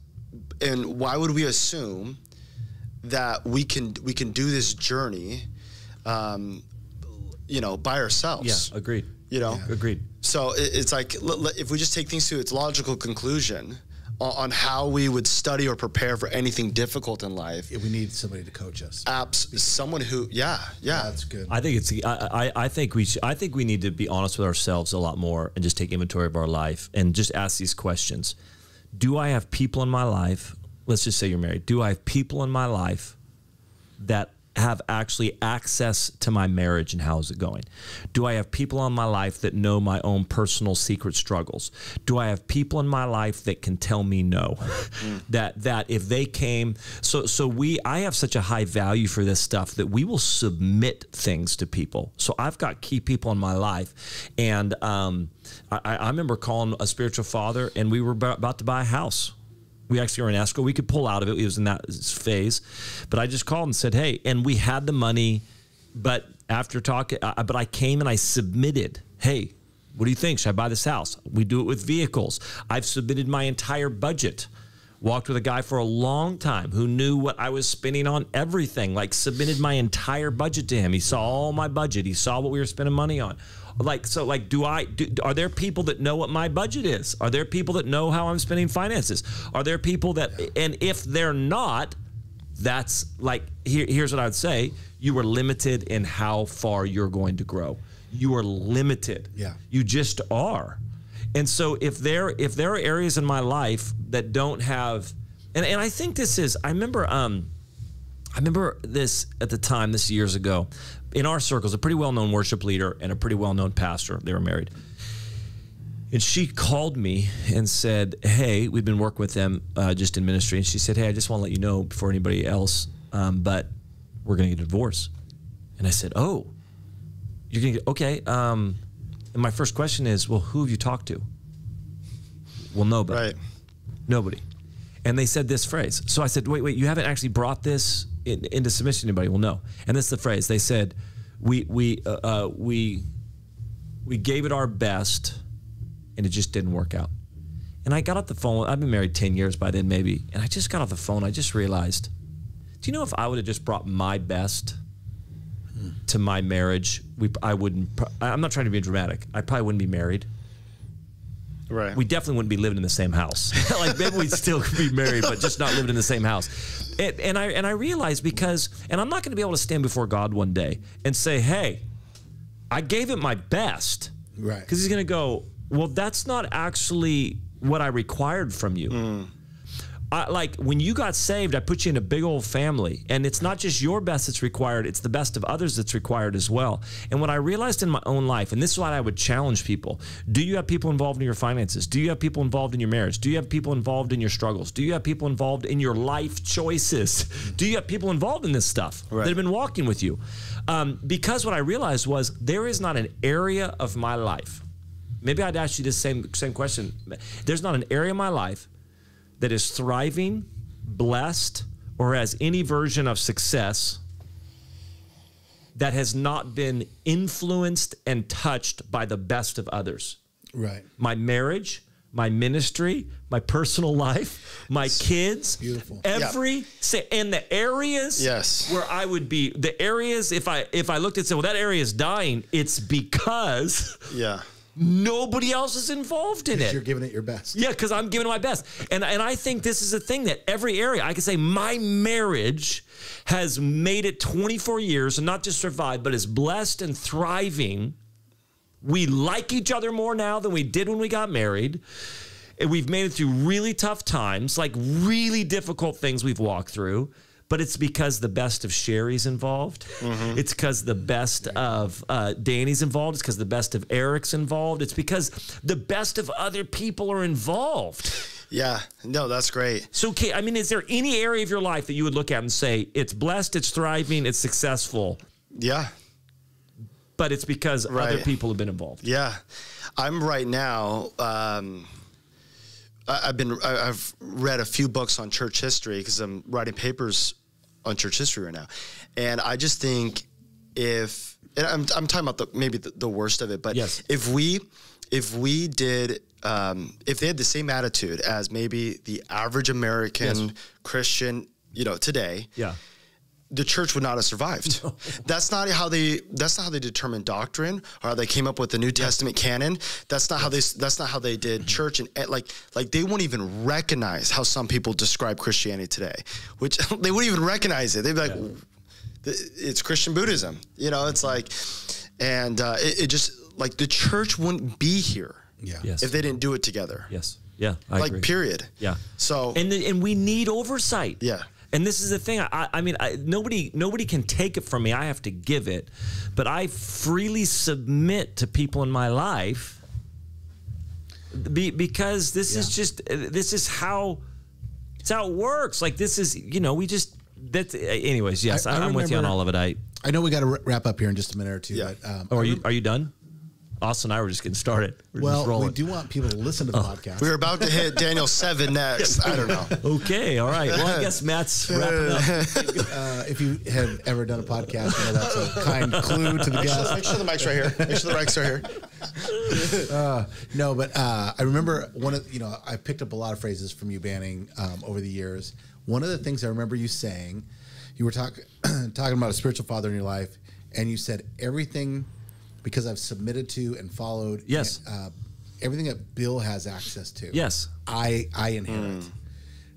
and why would we assume that we can we can do this journey, um, you know, by ourselves? Yeah. Agreed. You know, Agreed. so it, it's like l- l- if we just take things to its logical conclusion on, on how we would study or prepare for anything difficult in life. We need somebody to coach us. Apps, someone who, yeah, yeah, That's good. I think it's. I, I, I think we. Should, I think we need to be honest with ourselves a lot more and just take inventory of our life and just ask these questions: Do I have people in my life? Let's just say you're married. Do I have people in my life that have actually access to my marriage and how is it going? Do I have people in my life that know my own personal secret struggles? Do I have people in my life that can tell me no? that that if they came so so we I have such a high value for this stuff that we will submit things to people. So I've got key people in my life and um I, I remember calling a spiritual father and we were about to buy a house we actually were in escrow. We could pull out of it. It was in that phase, but I just called and said, "Hey," and we had the money, but after talking, uh, but I came and I submitted. Hey, what do you think? Should I buy this house? We do it with vehicles. I've submitted my entire budget. Walked with a guy for a long time who knew what I was spending on everything. Like submitted my entire budget to him. He saw all my budget. He saw what we were spending money on like so like do i do, are there people that know what my budget is? Are there people that know how i'm spending finances? Are there people that and if they're not that's like here, here's what i'd say. You are limited in how far you're going to grow. You are limited. Yeah. you just are. And so if there if there are areas in my life that don't have and, and i think this is i remember um I remember this at the time, this years ago, in our circles, a pretty well known worship leader and a pretty well known pastor. They were married. And she called me and said, Hey, we've been working with them uh, just in ministry. And she said, Hey, I just want to let you know before anybody else, um, but we're going to get a divorce. And I said, Oh, you're going to get, okay. Um, and my first question is, Well, who have you talked to? Well, nobody. right. Nobody. And they said this phrase. So I said, wait, wait, you haven't actually brought this in, into submission anybody? Well, no. And this is the phrase. They said, we, we, uh, uh, we, we gave it our best and it just didn't work out. And I got off the phone. I've been married 10 years by then, maybe. And I just got off the phone. I just realized, do you know if I would have just brought my best to my marriage, we, I wouldn't, I'm not trying to be dramatic. I probably wouldn't be married Right. we definitely wouldn't be living in the same house. like maybe we'd still be married, but just not living in the same house. And, and I and I realized because, and I'm not going to be able to stand before God one day and say, "Hey, I gave it my best," Right. Because He's going to go, "Well, that's not actually what I required from you." Mm. I, like when you got saved, I put you in a big old family, and it's not just your best that's required; it's the best of others that's required as well. And what I realized in my own life, and this is what I would challenge people: Do you have people involved in your finances? Do you have people involved in your marriage? Do you have people involved in your struggles? Do you have people involved in your life choices? Do you have people involved in this stuff Right. that have been walking with you? Um, because what I realized was there is not an area of my life. Maybe I'd ask you the same same question. There's not an area of my life that is thriving, blessed, or has any version of success that has not been influenced and touched by the best of others. Right. My marriage, my ministry, my personal life, my kids, beautiful. every say and the areas Yes. where I would be the areas if I if I looked and said, well, that area is dying, it's because Yeah. Nobody else is involved in it. You're giving it your best. Yeah, because I'm giving it my best. And and I think this is a thing that every area I can say my marriage has made it 24 years and not just survived, but is blessed and thriving. We like each other more now than we did when we got married. And we've made it through really tough times, like really difficult things we've walked through. But it's because the best of Sherry's involved. It's because the best of uh, Danny's involved. It's because the best of Eric's involved. It's because the best of other people are involved. Yeah. No, that's great. So, okay, I mean, is there any area of your life that you would look at and say it's blessed, it's thriving, it's successful, Yeah. but it's because other people have been involved? Yeah, I'm right now. Um, I, I've been. I, I've read a few books on church history because I'm writing papers on church history right now, and I just think if and I'm, I'm talking about the maybe the, the worst of it, but Yes. if we if we did um, if they had the same attitude as maybe the average American Yes. Christian, you know, today, Yeah. The church would not have survived. That's not how they. That's not how they determined doctrine, or how they came up with the New Testament canon. That's not how they. That's not how they did church, and and, like like they won't even recognize how some people describe Christianity today, which they wouldn't even recognize it. They'd be like, "Th- "It's Christian Buddhism," you know. It's like, and uh, it, it just like the church wouldn't be here Yeah. Yes. if they didn't do it together. Yes. Yeah. I like agree. period. Yeah. So and the, and we need oversight. Yeah. And this is the thing. I, I mean, I, nobody nobody can take it from me. I have to give it, but I freely submit to people in my life. Be, because this is just this is how it's how it works. Like this is you know we just that's anyways. Yes, I- I, I am with you on all of it. I I know we got to wrap up here in just a minute or two. Yeah. But, um, oh, are you are you done? Austin and I were just getting started. We're just well, we do want people to listen to the podcast. we were about to hit Daniel seven next. I don't know. Okay, all right. Well, I guess Matt's wrapping up. Uh, if you have ever done a podcast, you know that's a kind clue to the guest. Make sure the mic's right here. Make sure the mic's right here. No, but uh, I remember one of you know I picked up a lot of phrases from you, Banning, um, over the years. One of the things I remember you saying, you were talking talking about a spiritual father in your life, and you said everything because I've submitted to and followed. Yes. uh, everything that Bill has access to. Yes. I I inherit.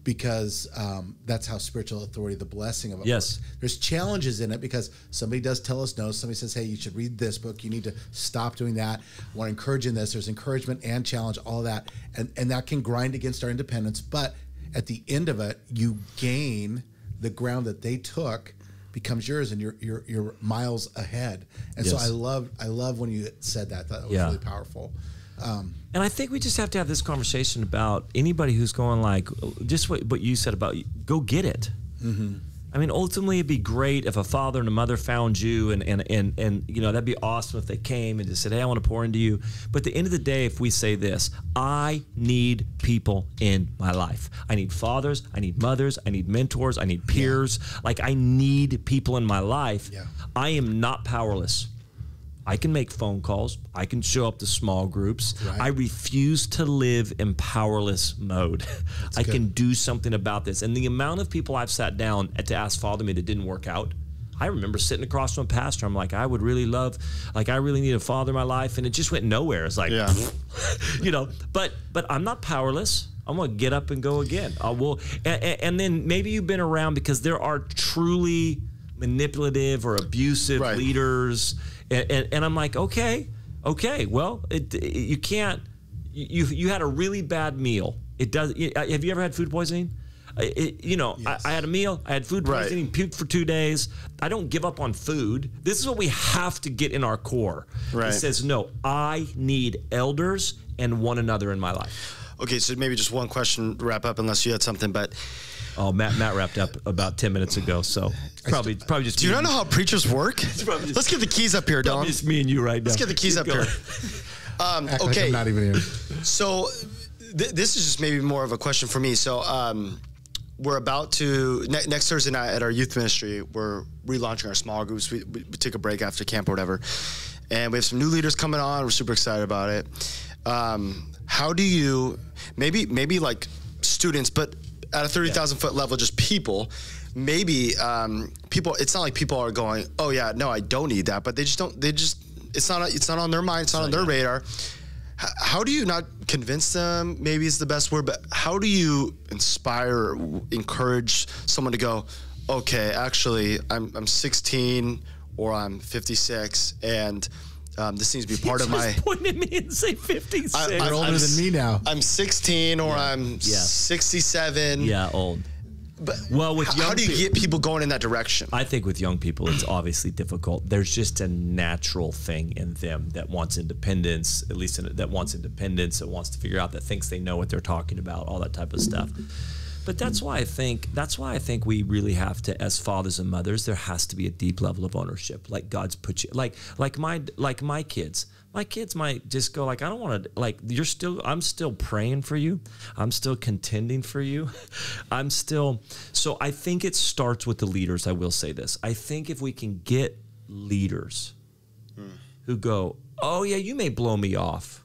Because um, that's how spiritual authority, the blessing of it. Yes. works. There's challenges in it because somebody does tell us no. Somebody says, "Hey, you should read this book. You need to stop doing that." I want to encourage in this. There's encouragement and challenge, all of that, and and that can grind against our independence. But at the end of it, you gain the ground that they took becomes yours, and you're you're, you're miles ahead. And so I love I love when you said that. That was Yeah. really powerful. Um, and I think we just have to have this conversation about anybody who's going like, just what, what you said about go get it. Mm-hmm. I mean, ultimately, it'd be great if a father and a mother found you, and and and and you know that'd be awesome if they came and just said, "Hey, I want to pour into you." But at the end of the day, if we say this, I need people in my life. I need fathers, I need mothers, I need mentors, I need peers. Like I need people in my life. Yeah. I am not powerless. I can make phone calls. I can show up to small groups. Right. I refuse to live in powerless mode. I can do something about this. And the amount of people I've sat down at to ask Father me that didn't work out. I remember sitting across from a pastor. I'm like, I would really love, like, I really need a father in my life, and it just went nowhere. It's like, Yeah. you know. But but I'm not powerless. I'm gonna get up and go again. I will, and, and then maybe you've been around because there are truly manipulative or abusive Right. leaders, and, and, and I'm like, okay, okay, well, it, it- you can't. You you had a really bad meal. It does. Uh, have you ever had food poisoning? It, you know, I, I had a meal, I had food poisoning, Right. puked for two days. I don't give up on food. This is what we have to get in our core. Right. It says, no, I need elders and one another in my life. Okay, so maybe just one question to wrap up, unless you had something. But Oh, Matt, Matt wrapped up about ten minutes ago, so probably, probably just. do you me not know how preachers work? just- Let's get the keys up here, probably Don. just me and you right now. Let's get the keys up Go. here. Um, Act like okay, I'm not even here. So th- this is just maybe more of a question for me. So um, we're about to ne- next Thursday night at our youth ministry. We're relaunching our small groups. We, we, we take a break after camp or whatever, and we have some new leaders coming on. We're super excited about it. Um, how do you maybe maybe like students, but at a thirty thousand foot level, just people. Maybe um, people. It's not like people are going, "Oh yeah, no, I don't need that," but they just don't. They just. It's not. It's not on their mind. It's not on their radar h- how do you not convince them maybe is the best word but how do you inspire encourage someone to go okay actually i'm, I'm 16 or i'm 56 and um, this needs to be part of my Just point at me and say fifty-six. I- You're I'm- older I'm than me now. i'm 16 or i'm 67 yeah, old. but Well, with young how do you peo- get people going in that direction I think with young people, it's obviously difficult. There's just a natural thing in them that wants independence, at least in, that wants independence, that wants to figure out, that thinks they know what they're talking about, all that type of stuff. But that's why I think that's why I think we really have to, as fathers and mothers, there has to be a deep level of ownership. Like God's put you, like like my like my kids. My kids might just go like, I don't want to like. You're still. I'm still praying for you. I'm still contending for you. I'm still. So I think it starts with the leaders. I will say this. I think if we can get leaders hmm. who go, oh yeah, you may blow me off,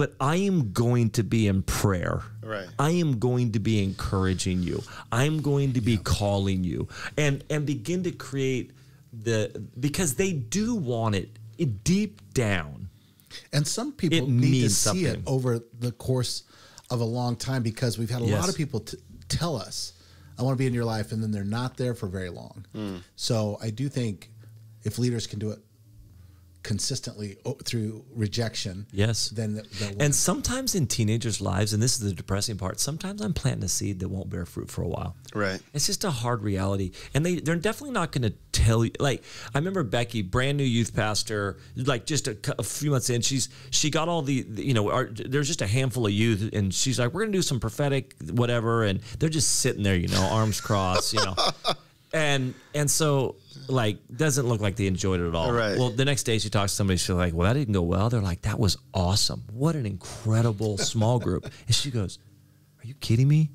but I am going to be in prayer. Right. I am going to be encouraging you. I'm going to be calling you and and begin to create the because they do want it, it deep down. And some people It need to means see it over the course of a long time because we've had a Yes. lot of people tell us, I want to be in your life, and then they're not there for very long. Hmm. So I do think if leaders can do it consistently through rejection, Yes. then th- they'll. And sometimes in teenagers' lives, and this is the depressing part, sometimes I'm planting a seed that won't bear fruit for a while. Right. It's just a hard reality. And they, they're definitely not going to tell you. Like, I remember Becky, brand new youth pastor, like just a, a few months in, she's she got all the, the- you know, our, there's just a handful of youth, and she's like, we're going to do some prophetic whatever. And they're just sitting there, you know, arms crossed, you know. And and so like doesn't look like they enjoyed it at all. Right. Well, the next day she talks to somebody. She's like, "Well, that didn't go well." They're like, "That was awesome. What an incredible small group." And she goes, "Are you kidding me,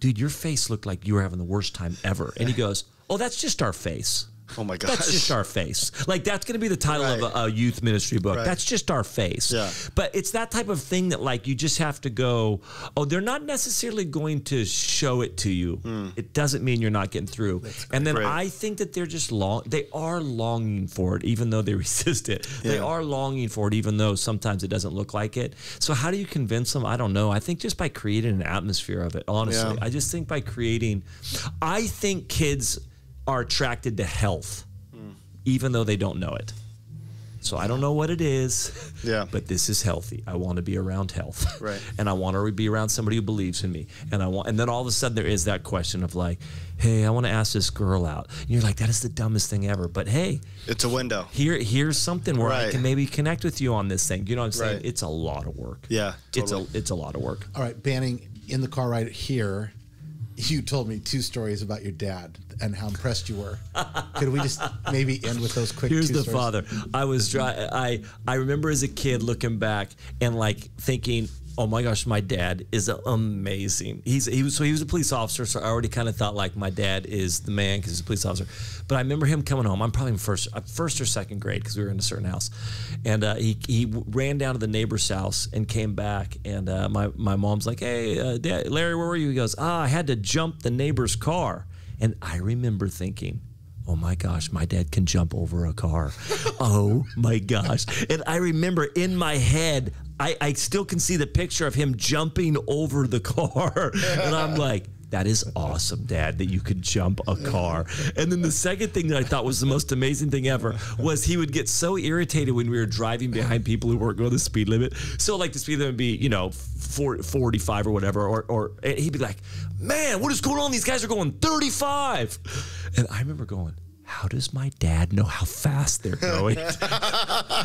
dude? Your face looked like you were having the worst time ever." And he goes, "Oh, that's just our face." Oh my gosh That's just our face. Like that's going to be the title Right. of a, a youth ministry book. Right. That's just our face. Yeah. But it's that type of thing that like you just have to go. Oh, they're not necessarily going to show it to you. Hmm. It doesn't mean you're not getting through. And then Great. I think that they're just long. They are longing for it, even though they resist it. They are longing for it, even though sometimes it doesn't look like it. So how do you convince them? I don't know. I think just by creating an atmosphere of it. Honestly, Yeah. I just think by creating. I think kids are attracted to health even though they don't know it. So I don't know what it is. Yeah. But this is healthy. I want to be around health. Right. And I want to be around somebody who believes in me. And I want and then all of a sudden there is that question of like, hey, I want to ask this girl out. And you're like, that is the dumbest thing ever. But hey, it's a window here here's something where I can maybe connect with you on this thing. You know what I'm saying? Right. It's a lot of work. Yeah, It's a it's a lot of work. All right, Banning, in the car right here, you told me two stories about your dad and how impressed you were. Could we just maybe end with those quick Here's two the stories? father. I was dry. I I remember as a kid looking back and like thinking, oh my gosh, my dad is amazing. He's he was so he was a police officer, so I already kind of thought like my dad is the man because he's a police officer. But I remember him coming home. I'm probably in first uh, first or second grade because we were in a certain house, and uh, he he ran down to the neighbor's house and came back, and uh, my my mom's like, hey, uh, dad, Larry, where were you? He goes, ah, I had to jump the neighbor's car, and I remember thinking. Oh my gosh, my dad can jump over a car. oh my gosh. And I remember in my head, I, I still can see the picture of him jumping over the car. and I'm like, that is awesome, Dad, that you could jump a car. And then the second thing that I thought was the most amazing thing ever was he would get so irritated when we were driving behind people who weren't going the speed limit. So like the speed limit would be, you know, 40, 45 or whatever, or, or he'd be like, man, what is going on? These guys are going 35. And I remember going, how does my dad know how fast they're going?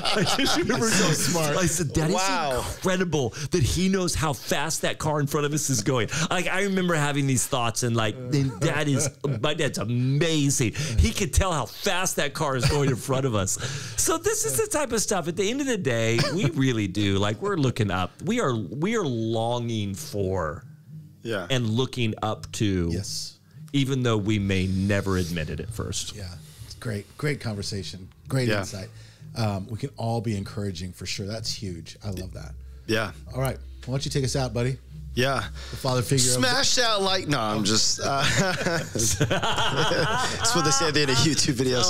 I just remember so smart. I said, that is Wow. incredible that he knows how fast that car in front of us is going. Like I remember having these thoughts and like that is my dad's amazing. He could tell how fast that car is going in front of us. So this is the type of stuff. At the end of the day, we really do like we're looking up. We are we are longing for Yeah. and looking up to. Yes. Even though we may never admit it at first. Yeah, great, great conversation, great Yeah. insight. Um, we can all be encouraging for sure. That's huge. I love that. yeah. All right, why don't you take us out, buddy? Yeah. The father figure. of- Smash that like. No, I'm just. Uh, that's what they say at the end of YouTube videos.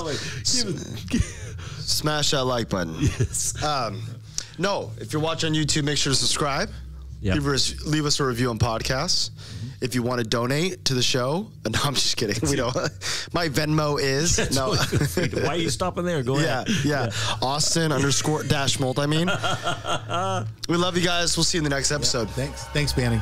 Smash that like button. Yes. Um, no, if you're watching on YouTube, make sure to subscribe. Yep. Leave, us, leave us a review on podcasts if you want to donate to the show. No, I'm just kidding. We don't. My Venmo is no. Why are you stopping there? Go ahead. Yeah, yeah. Austin underscore dash Molt. I mean, we love you guys. We'll see you in the next episode. Yeah, thanks. Thanks, Banning.